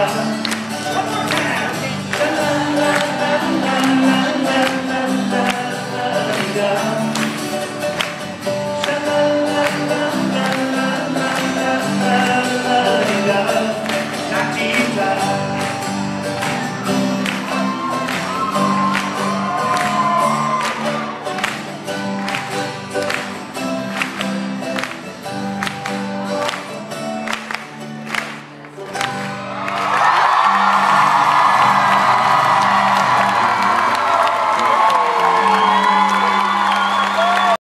Yeah.